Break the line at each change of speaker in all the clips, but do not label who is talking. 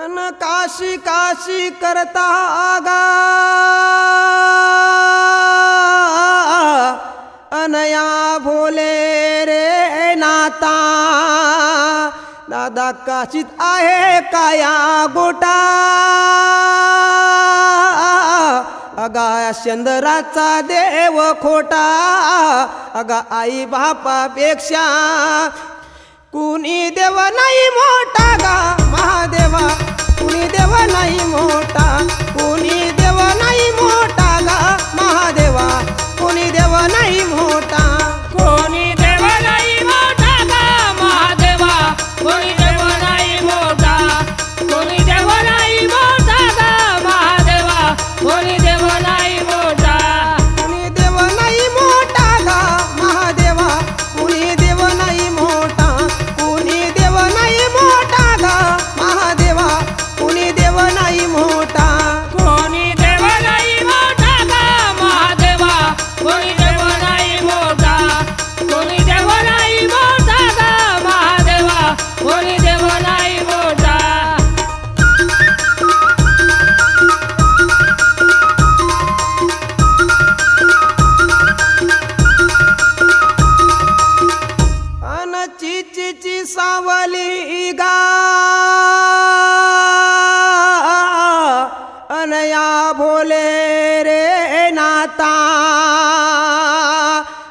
अन काशी काशी करता आगा। अनया भोले रे नाता। दादा काशीत आहे काया गोटा। अगा चंद्राचा देव खोटा। अगा आई बापापेक्षा कुणी देव नाही मोठा गा महादेवा. कुणी देव नाही मोठा कुणी देव नाही मोठा गा महादेवा. कुणी देव नाही मोठा.
कोणी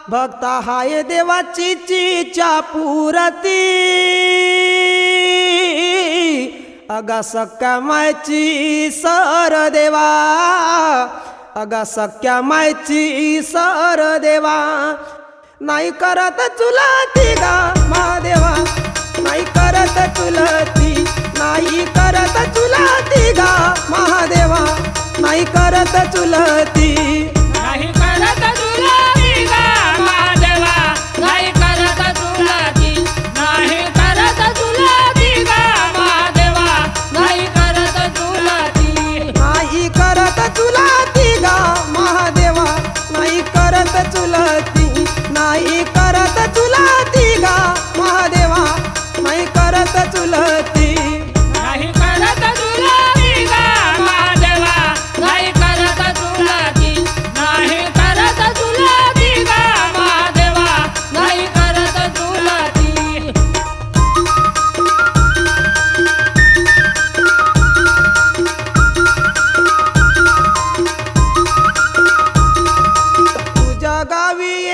भक्ता हाय देवाची चीच्या पुरती. अगा सक्या मायची सर देवा. अगा सक्या मायची सर देवा. नाही करत चुलती गा महादेवा नाही करत चुलती नाही करत चुलती गा महादेवा नाही करत चुलती
नाही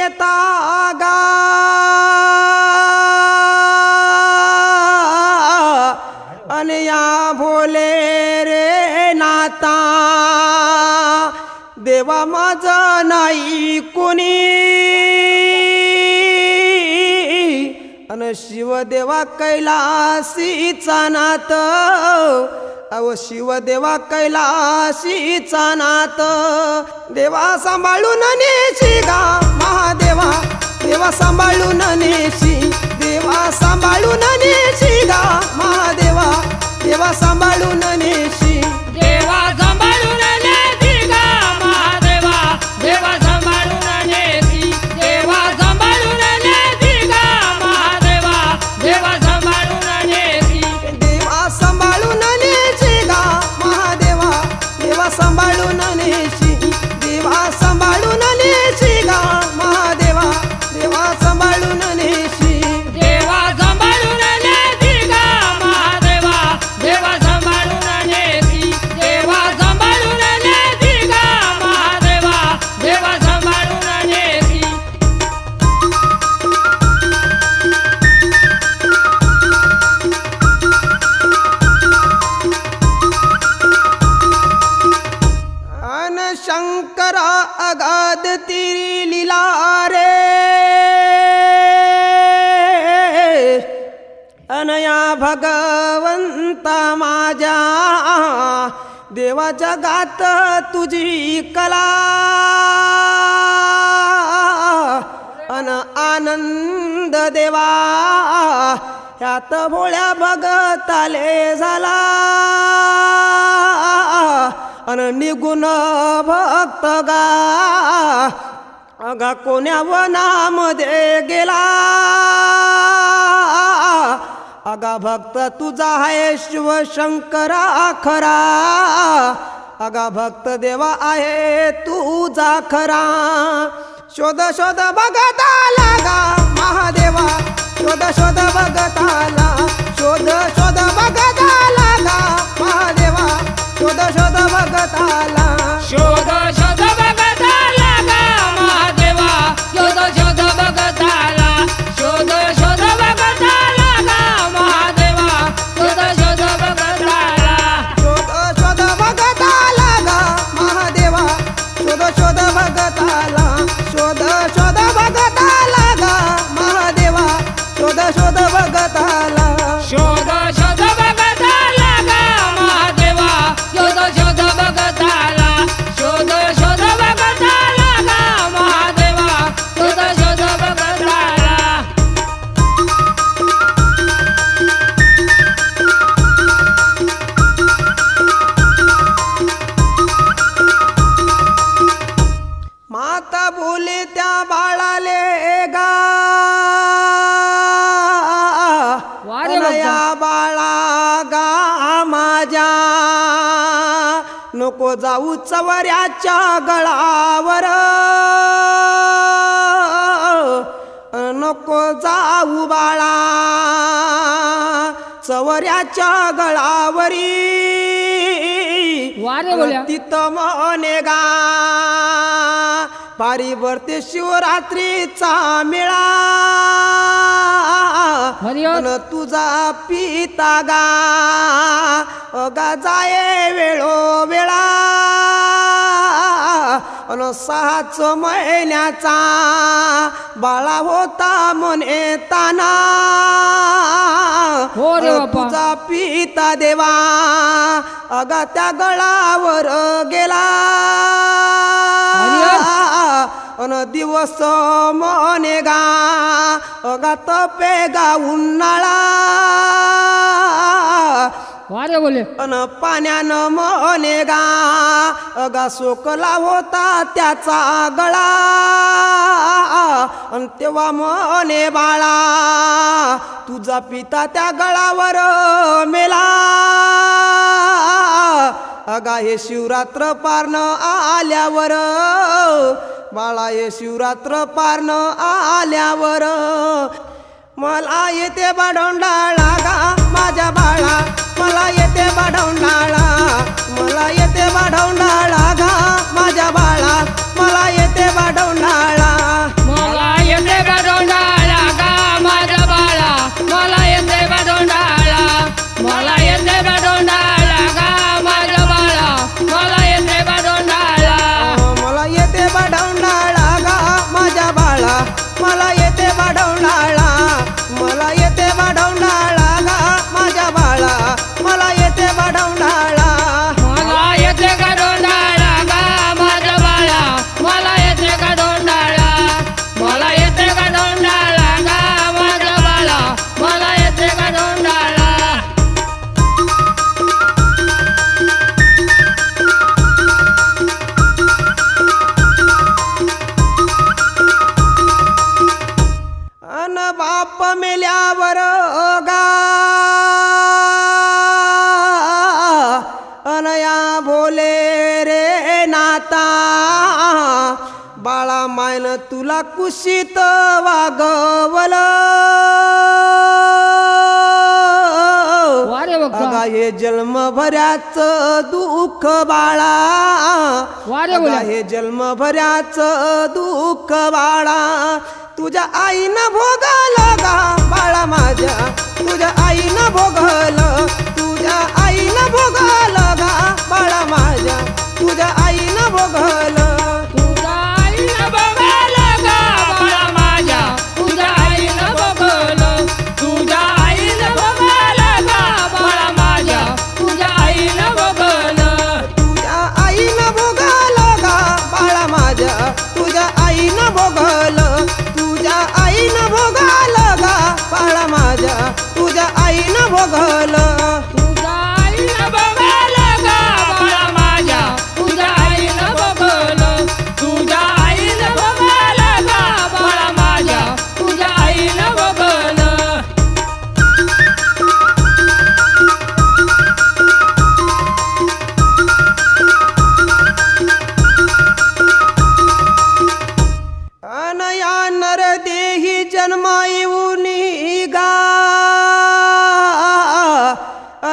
तागा अनया या भोले रे नाता. देवा माझा नाही कुणी. अन शिवदेवा कैलासीचा नात. अव शिवदेवा कैलाशीचा नात देवा सांभाळून नेशी गा महादेवा. देवा सांभाळून नेशी देवा सांभाळून नेशी गा महादेवा. देवा सांभाळून नेशी. भगवंता माझ्या देवा जगात तुझी कला. अन आनंद देवा ह्यात भोळ्या भगताले झाला. अन निगुण भक्त गा अगा कोण्या वनामध्ये गेला. अगा भक्त तुझा आहे शिवशंकरा खरा. अगा भक्त देवा आहे तुझा खरा. शोध शोध बघता लागा महादेवा. शोध शोध बघताला. शोध शोध बघता लागा महादेवा. शोध शोध बघता
ला शोध
बोले त्या बाळाले गा.
वा रे बघता.
या बाळा गा माझ्या. नको जाऊ चवऱ्याच्या गळावर. नको जाऊ बाळा चवऱ्याच्या गळावरी. तिथं मने गा. पारिवर्ते शिवरात्रीचा मेळा. तुझा पिता गा. अगा जाये वेळो वेळा. अन सहाच महिन्याचा बाळा होता मने ताना
हो.
तुझा पिता देवा. अगा त्या गळावर गेला. दिवस मने गा अगा तपे गा उन्हाळा.
वा रे बोले.
अन पाण्यानं मने गा अगा सोकला होता त्याचा गळा. अन तेव्हा मने बाळा तुझा पिता त्या गळावर मेला. अगा हे शिवरात्र पारनं आल्यावर बाळा हे शिवरात्र पारनं आल्यावर मला येते बाडोंडाळा गा माझ्या बाळा मला येते बाडोंडाळा मला येते बाडोंडाळा. मला येते बाडोंडाळा
मला येते
वाढवणार मेल्यावर गा अनया भोले रे नाता। बाळा मायन तुला कुशीत वागवल. अगा हे जन्मभऱ्याच दुःख बाळा। अगा. हे जन्मभऱ्याच दुःख बाळा। तुझ्या आईनं भोगलं गा बाळा माझ्या. तुझ्या आईनं भोगलं तुझ्या आईनं भोगलं गा बाळा माझ्या. तुझ्या आईनं भोगलं.
आईनं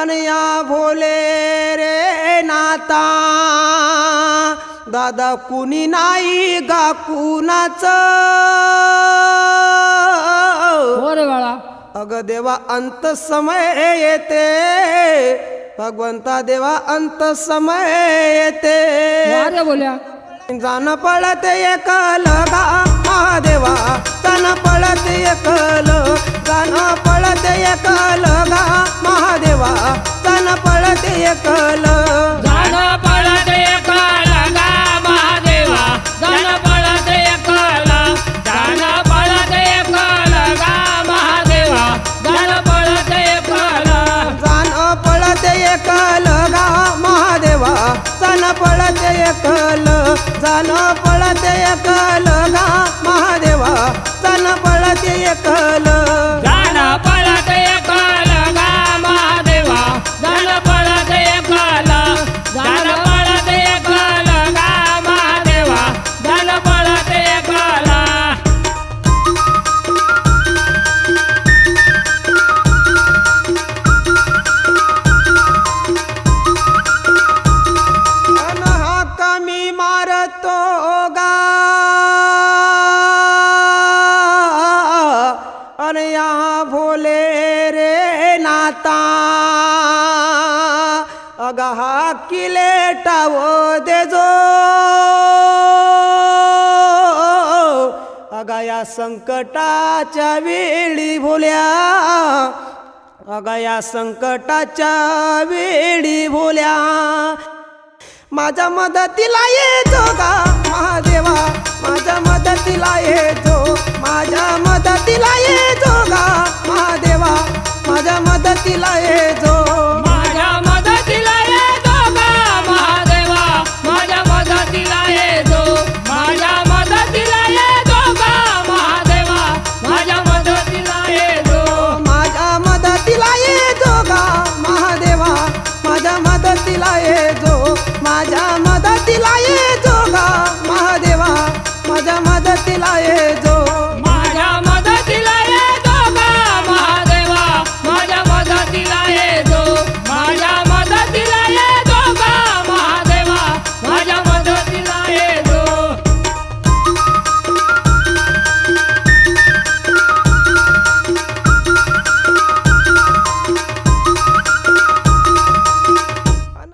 भोले रे नाता. दादा कुणी नाही गा कुणाच. अग देवा अंत समय येते. भगवंता देवा अंत समय येते.
बोल्या.
जाण पळत एकल गा महादेवा जाण पळत एकल जाण पळत एकल गा महादेवा जाण पळत एकल
जाण पळत एकला गा महादेवा जाण पळत एकला जाण पळत एकला गा महादेवा जाण पळत एकला
जाण पळत एकल गा महादेवा जाण पळत एकल जाण पळत एकल गा महादेवा जाण पळत एकल तेजो अगया अगा या संकटाच्या वेळी भोल्या। अगा या संकटाच्या वेळी भोल्या। माझ्या मदतीला येतो गा महादेवा। माझ्या मदतीला येतो माझ्या मदतीला येतो गा महादेवा। माझ्या मदतीला येतो
मदतीला
ये जो